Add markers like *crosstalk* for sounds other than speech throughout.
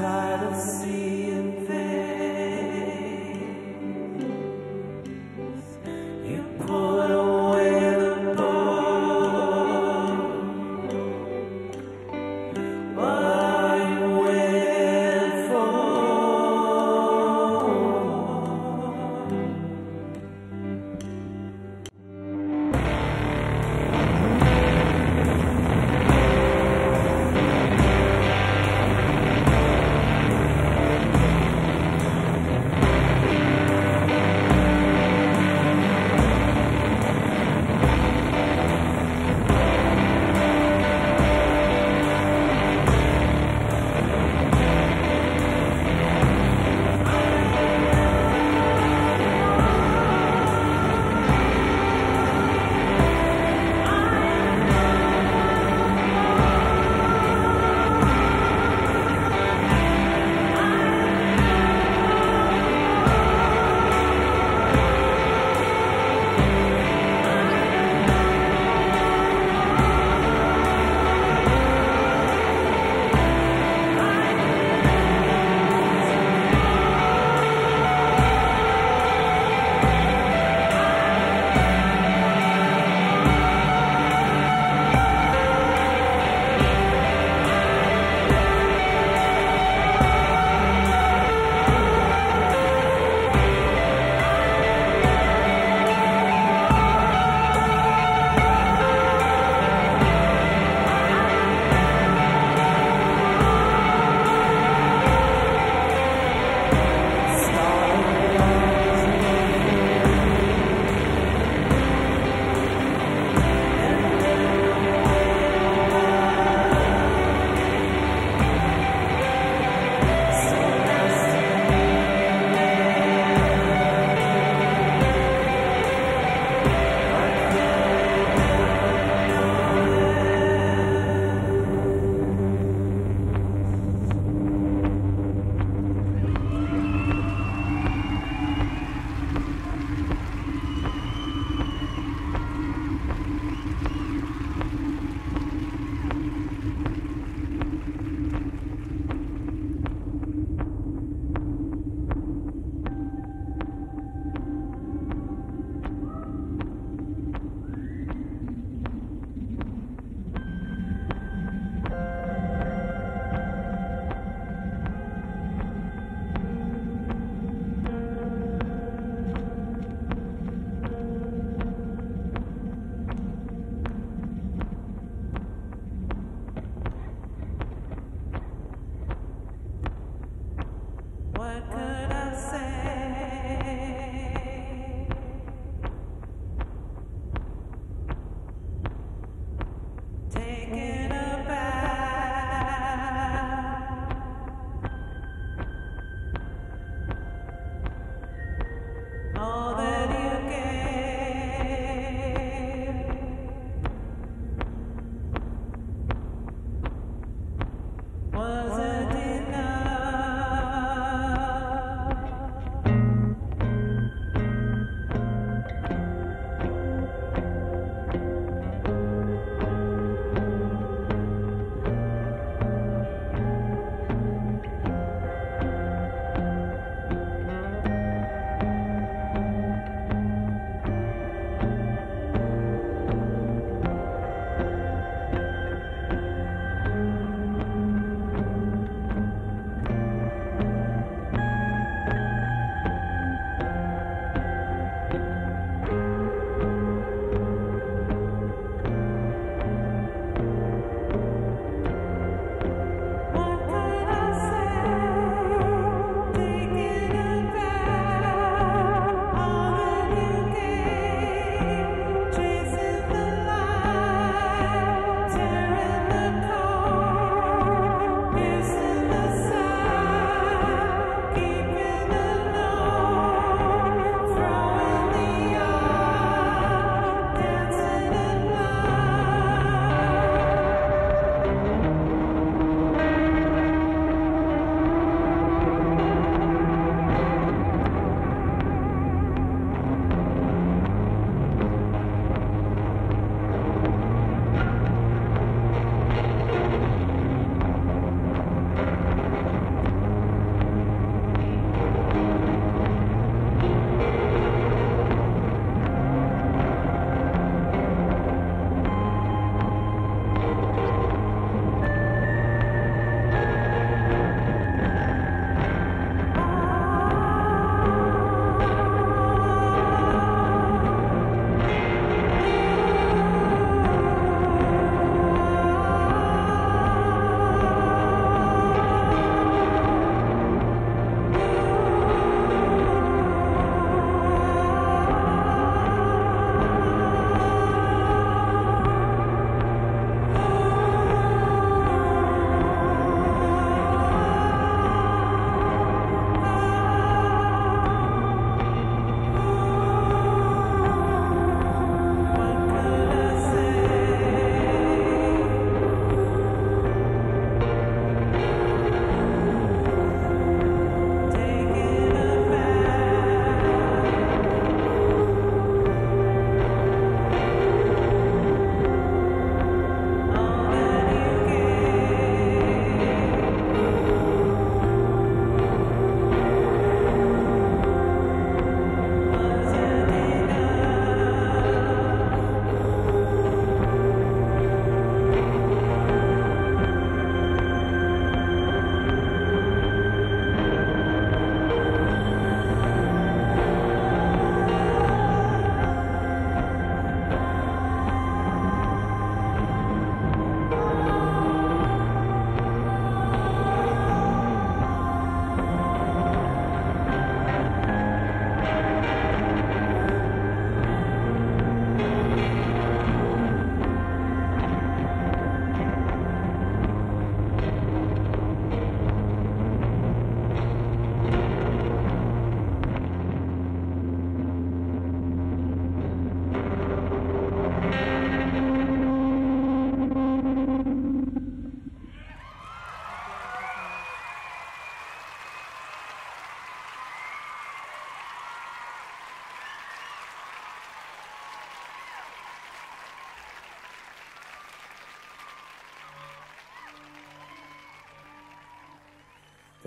tired of seeing.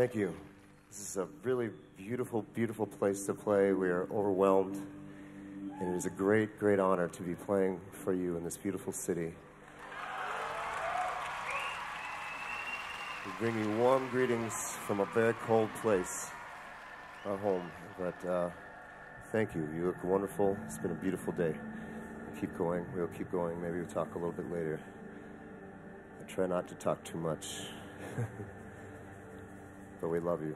Thank you. This is a really beautiful, beautiful place to play. We are overwhelmed, and it is a great, great honor to be playing for you in this beautiful city. We bring you warm greetings from a very cold place, our home. But uh, thank you. You look wonderful. It's been a beautiful day. Keep going. We'll keep going. Maybe we'll talk a little bit later. I try not to talk too much. *laughs* but we love you.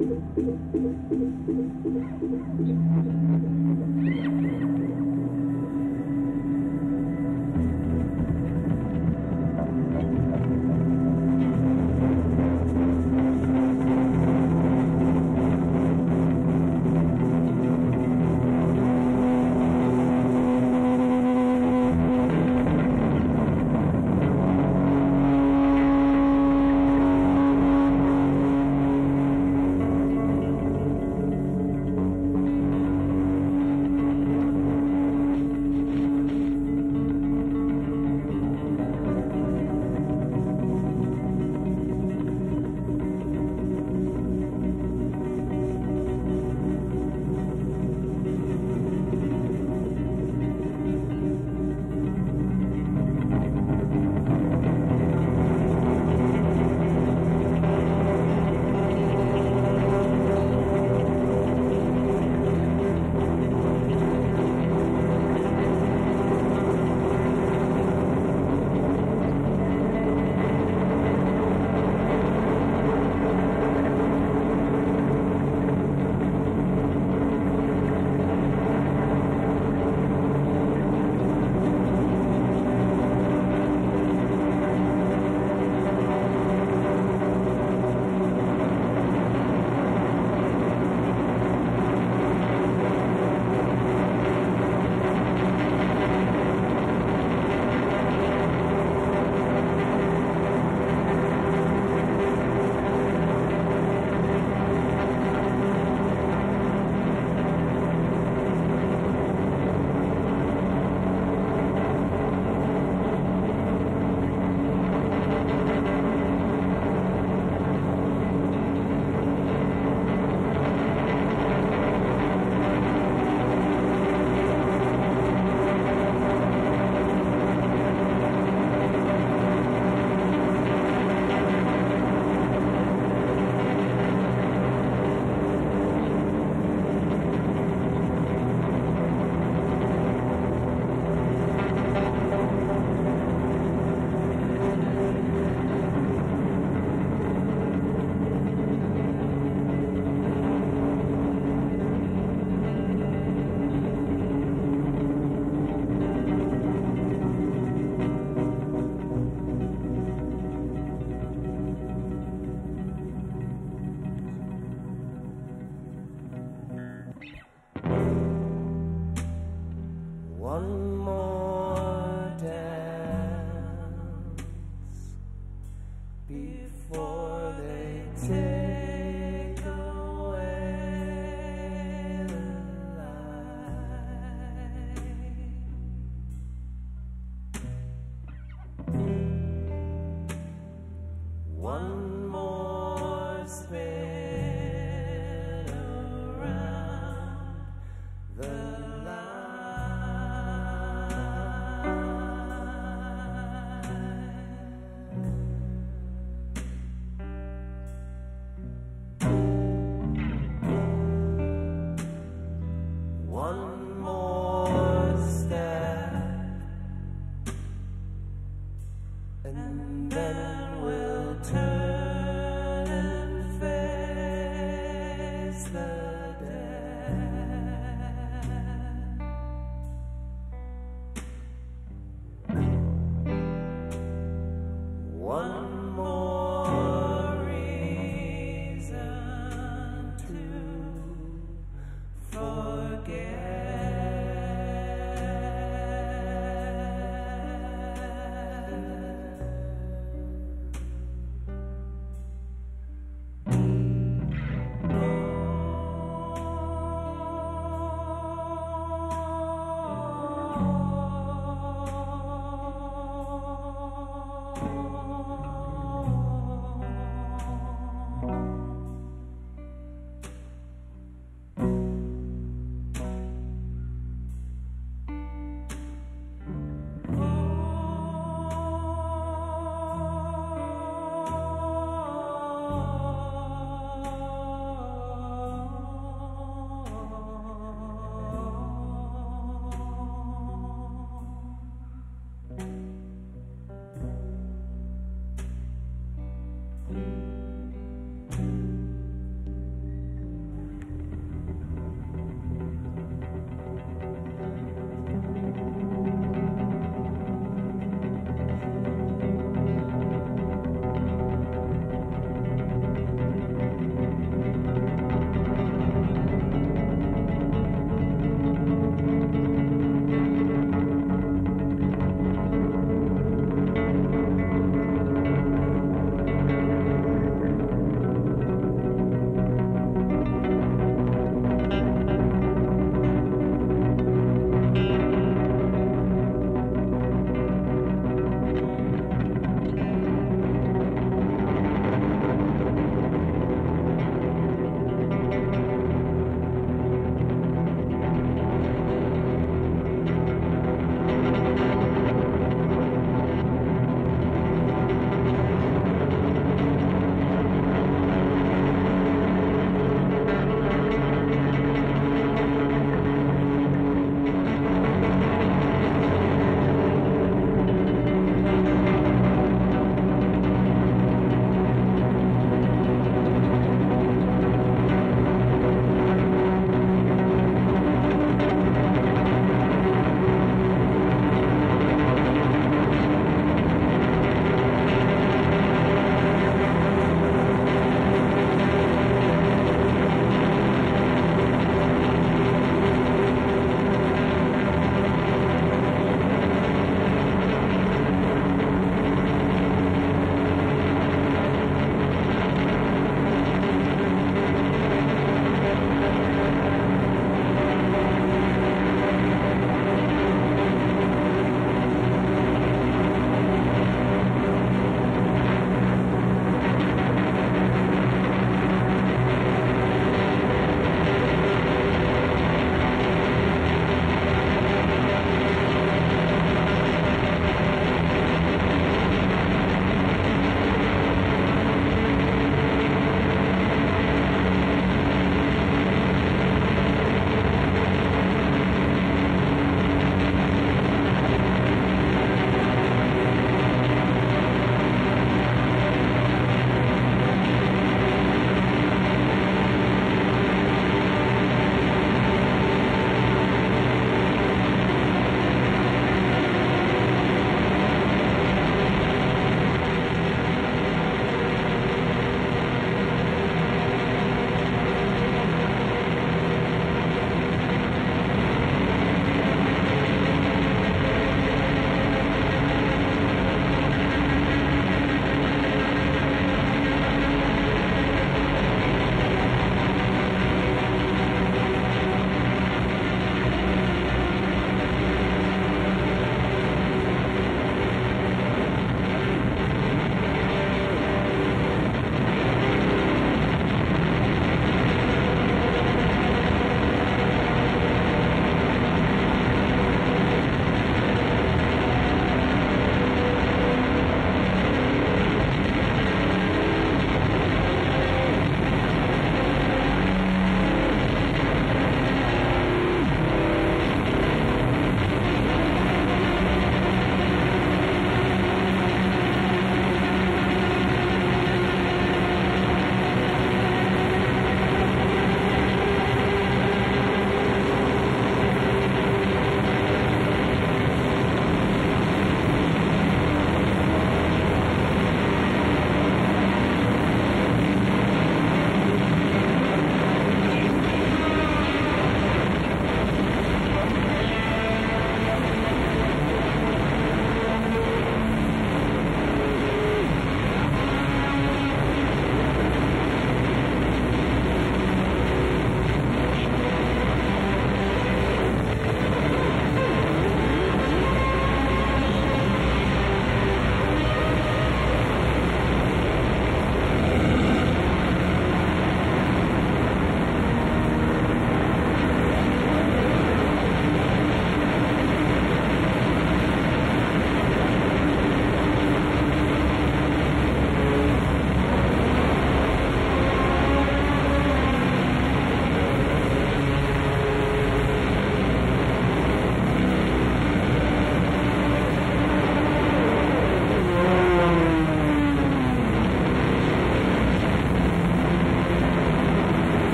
Thank you.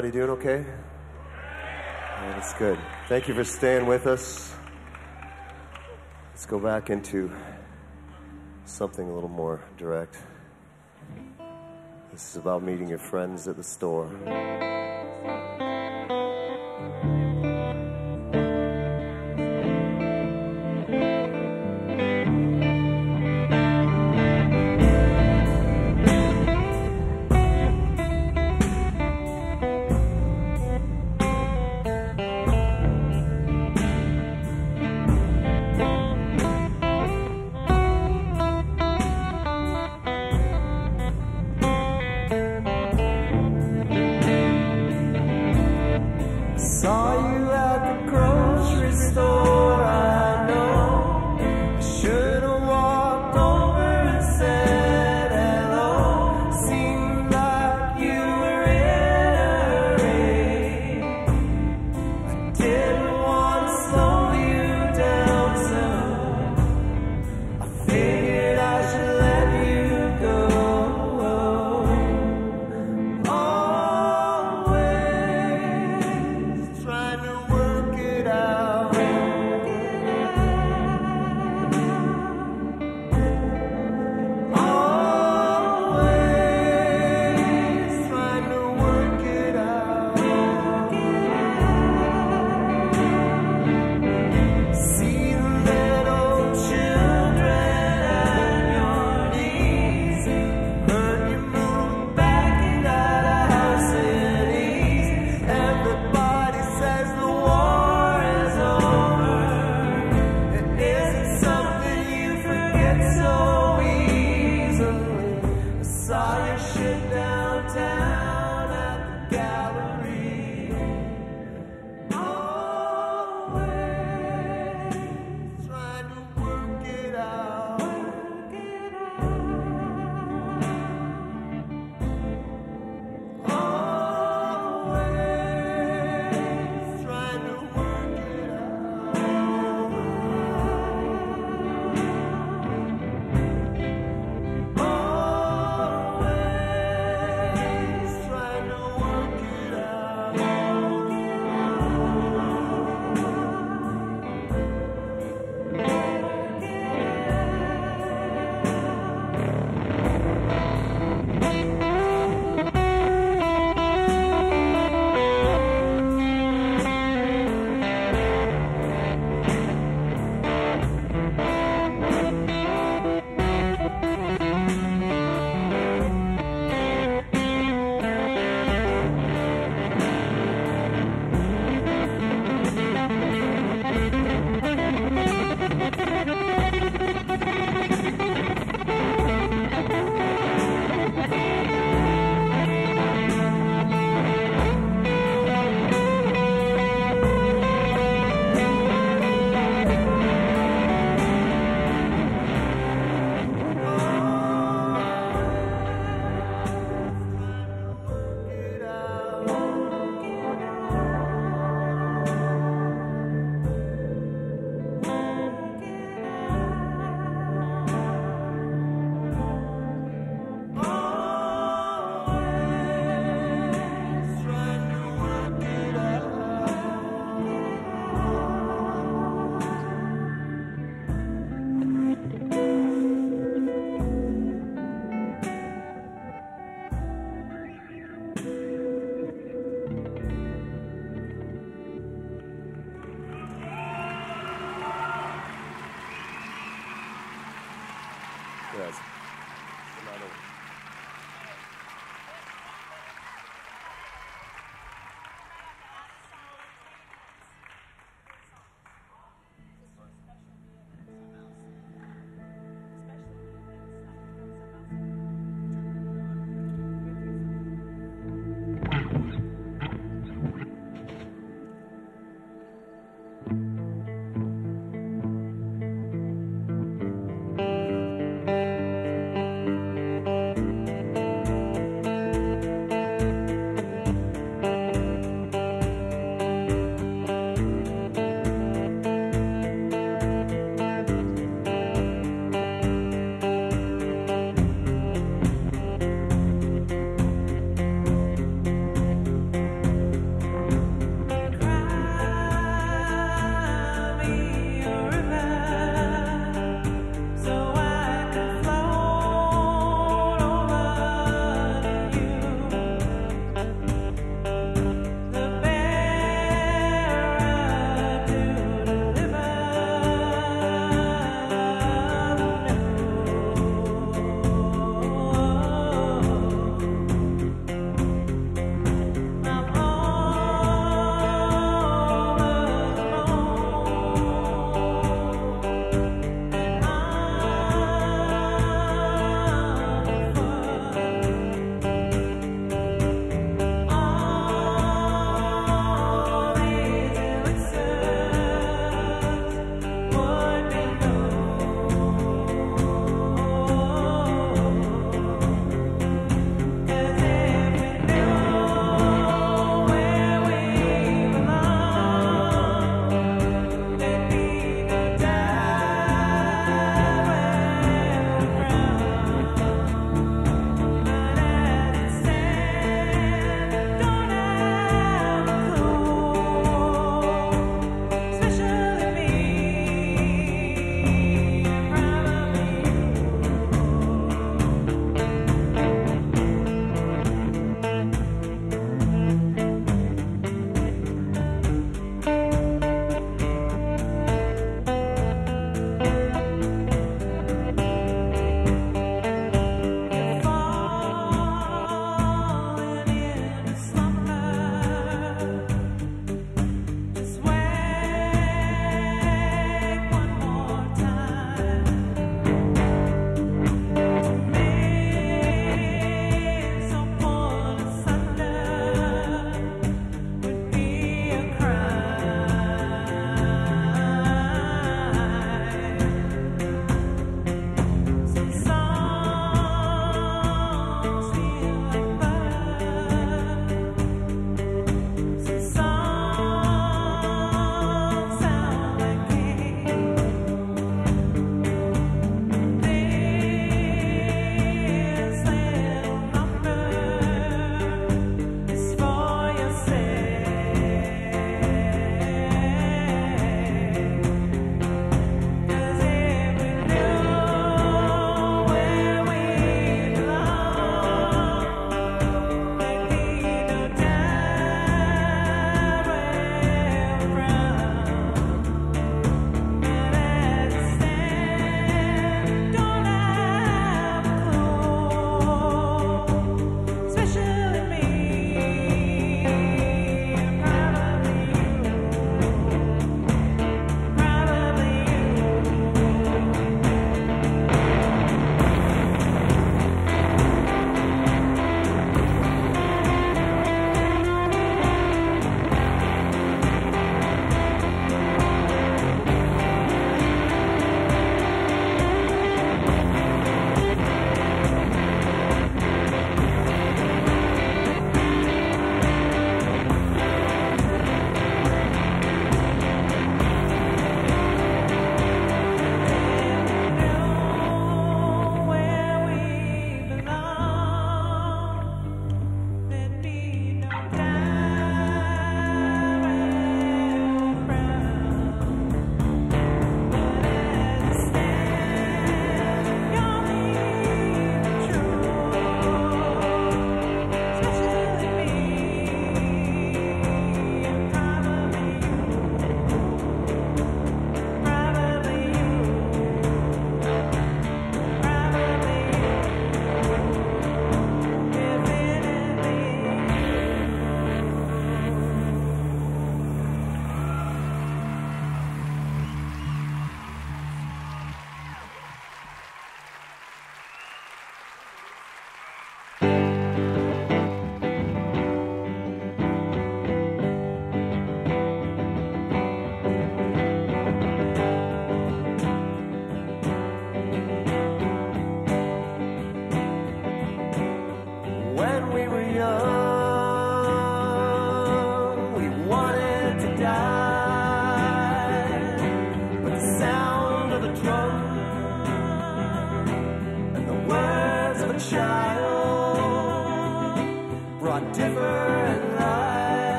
Everybody doing okay? Yeah, that's good. Thank you for staying with us. Let's go back into something a little more direct. This is about meeting your friends at the store.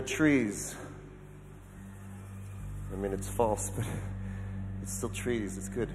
the trees. I mean, it's false, *laughs* but it's still trees. It's good.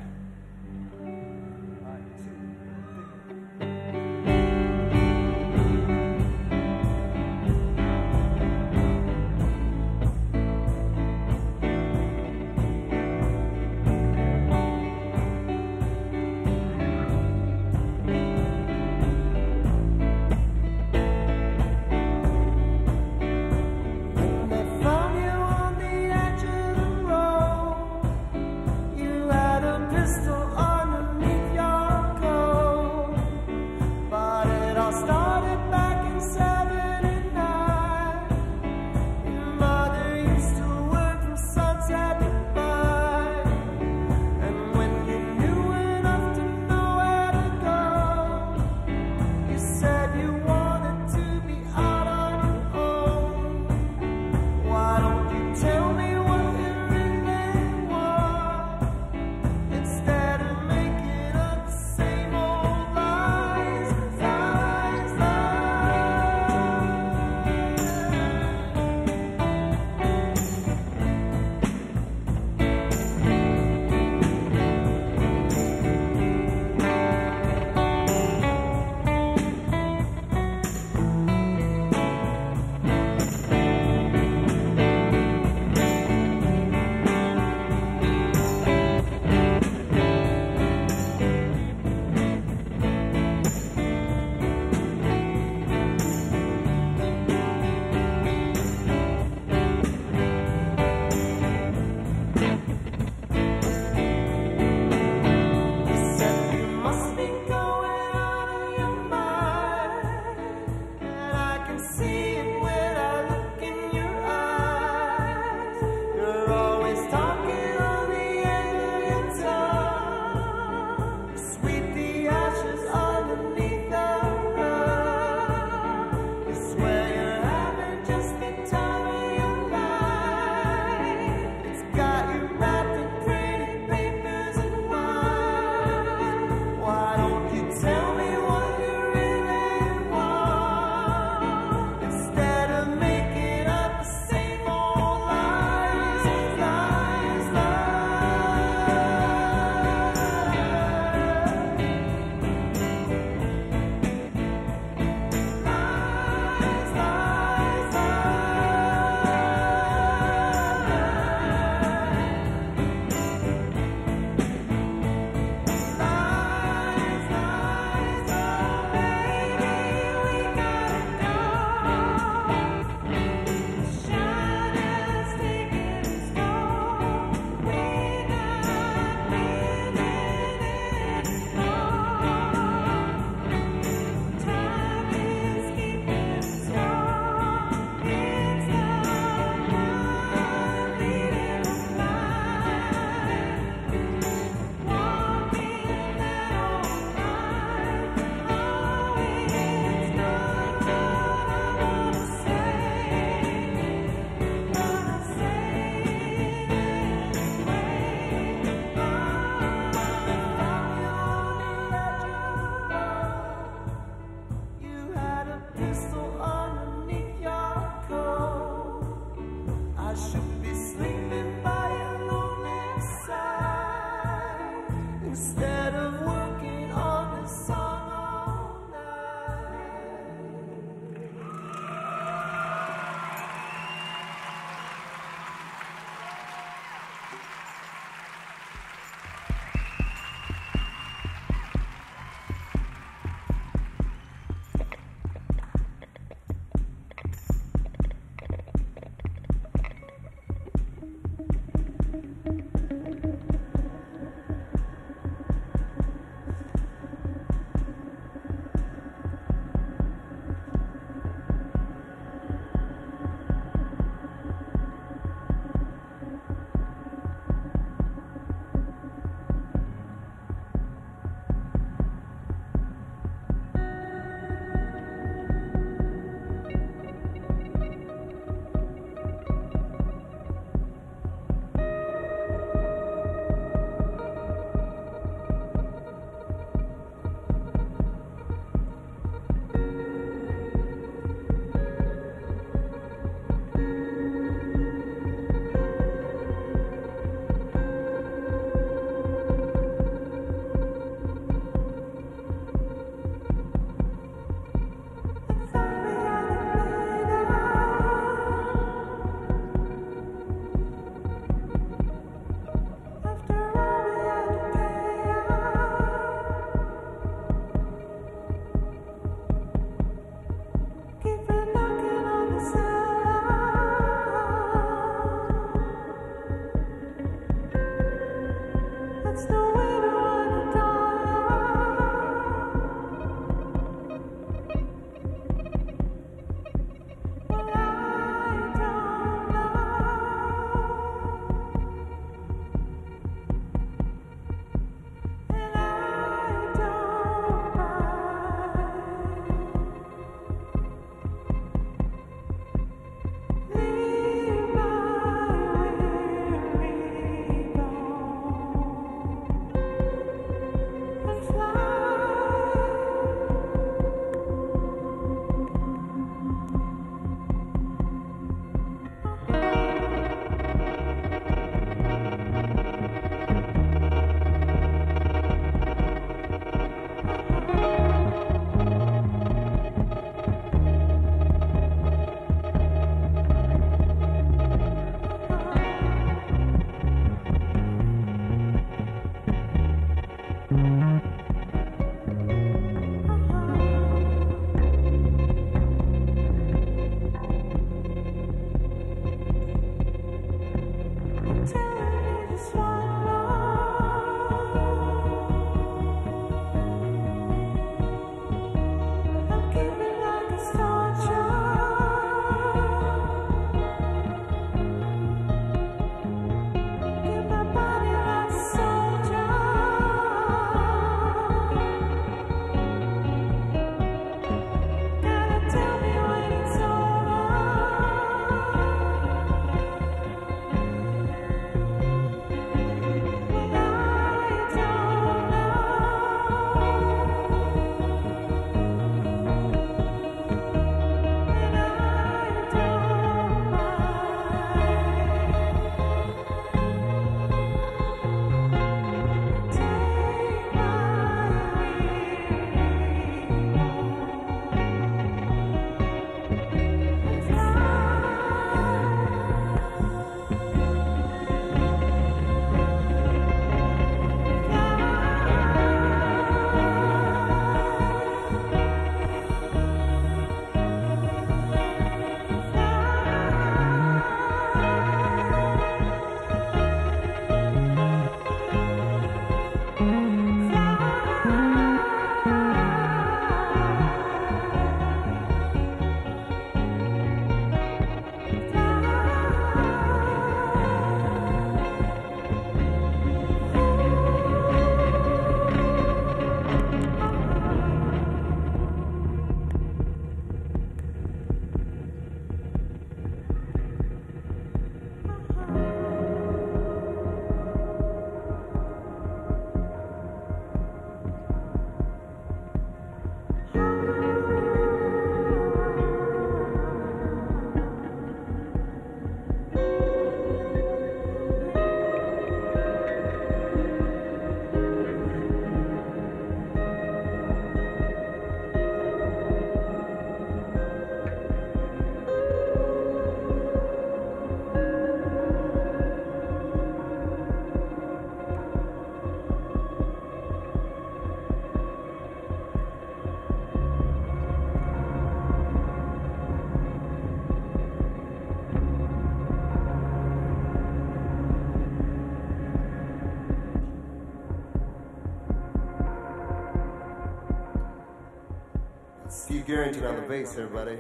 Steve on the bass, everybody.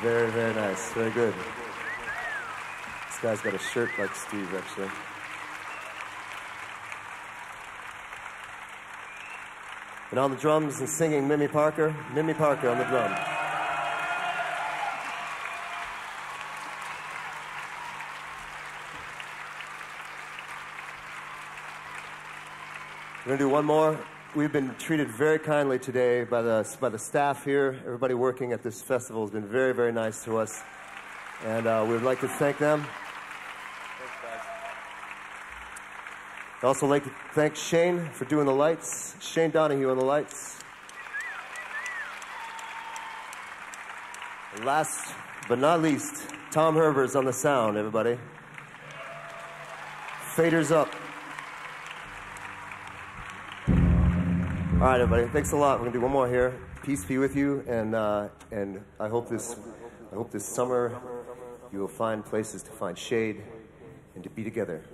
Very, very nice. Very good. This guy's got a shirt like Steve, actually. And on the drums and singing, Mimi Parker. Mimi Parker on the drum. We're going to do one more. We've been treated very kindly today by the, by the staff here. Everybody working at this festival has been very, very nice to us. And uh, we would like to thank them. I'd also like to thank Shane for doing the lights. Shane Donahue on the lights. And last but not least, Tom Herbers on the sound, everybody. Faders up. All right, everybody. Thanks a lot. We're gonna do one more here. Peace be with you, and uh, and I hope this I hope this summer you will find places to find shade and to be together.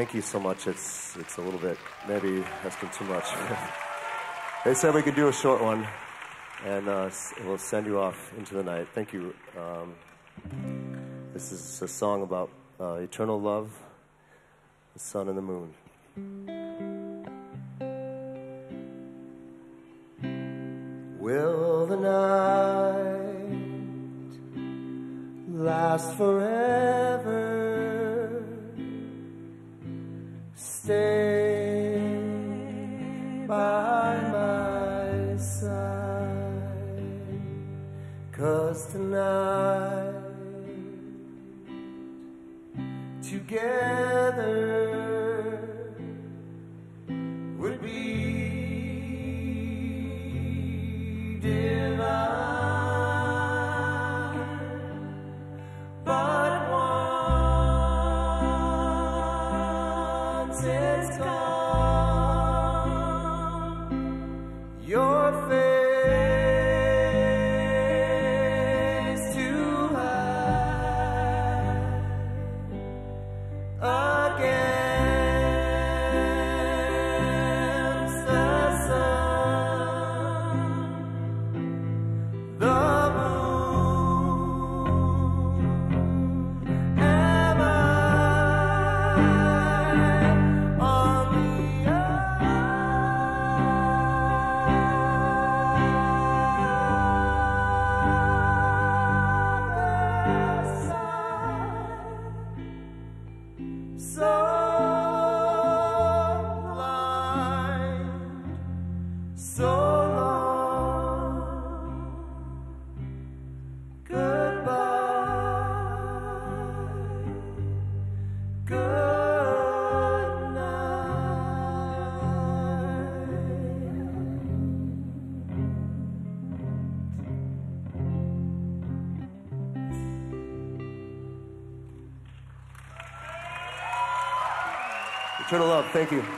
Thank you so much. It's it's a little bit maybe asking too much. *laughs* they said we could do a short one, and uh, we'll send you off into the night. Thank you. Um, this is a song about uh, eternal love, the sun and the moon. Will the night last forever? Stay by my side, 'cause tonight together thank you.